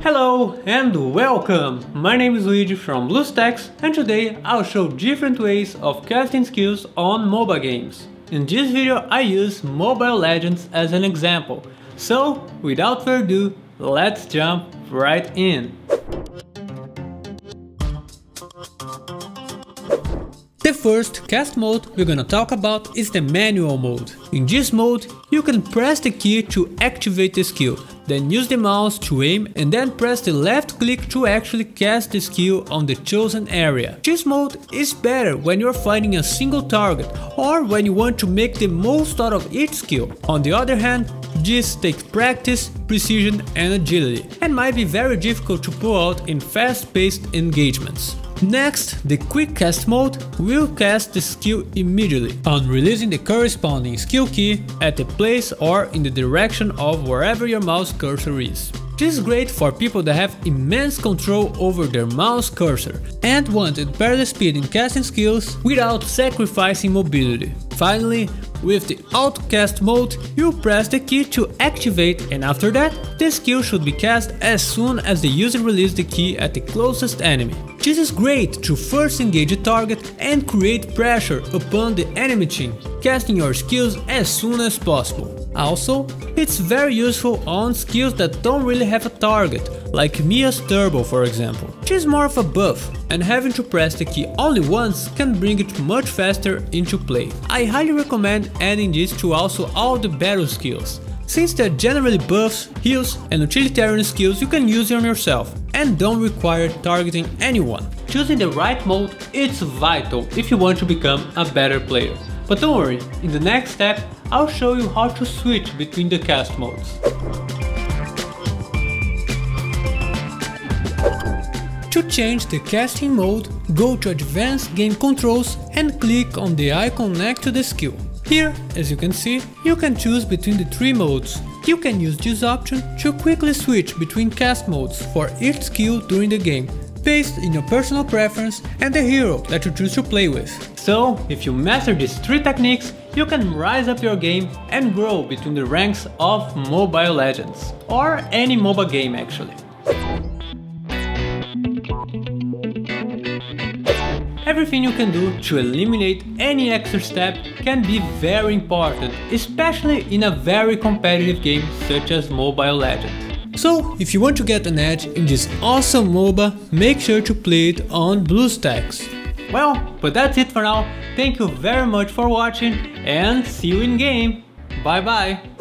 Hello and welcome! My name is Luigi from BlueStacks and today I'll show different ways of casting skills on mobile games. In this video I use Mobile Legends as an example, so without further ado, let's jump right in. The first cast mode we're gonna talk about is the manual mode. In this mode, you can press the key to activate the skill, then use the mouse to aim and then press the left click to actually cast the skill on the chosen area. This mode is better when you're fighting a single target or when you want to make the most out of each skill. On the other hand, this takes practice, precision and agility and might be very difficult to pull out in fast-paced engagements. Next, the quick cast mode will cast the skill immediately on releasing the corresponding skill key at the place or in the direction of wherever your mouse cursor is. This is great for people that have immense control over their mouse cursor and wanted better speed in casting skills without sacrificing mobility. Finally, with the autocast mode, you press the key to activate and after that, the skill should be cast as soon as the user releases the key at the closest enemy. This is great to first engage a target and create pressure upon the enemy team, casting your skills as soon as possible. Also, it's very useful on skills that don't really have a target, like Mia's Turbo for example. She's more of a buff, and having to press the key only once can bring it much faster into play. I highly recommend adding this to also all the battle skills, since they're generally buffs, heals and utilitarian skills you can use on yourself and don't require targeting anyone. Choosing the right mode is vital if you want to become a better player. But don't worry, in the next step I'll show you how to switch between the cast modes. To change the casting mode, go to Advanced Game Controls and click on the icon next to the skill. Here, as you can see, you can choose between the three modes. You can use this option to quickly switch between cast modes for each skill during the game, based in your personal preference and the hero that you choose to play with. So, if you master these three techniques, you can rise up your game and grow between the ranks of Mobile Legends, or any mobile game actually. Everything you can do to eliminate any extra step can be very important, especially in a very competitive game such as Mobile Legends. So, if you want to get an edge in this awesome MOBA, make sure to play it on BlueStacks. Well, but that's it for now. Thank you very much for watching and see you in game. Bye bye.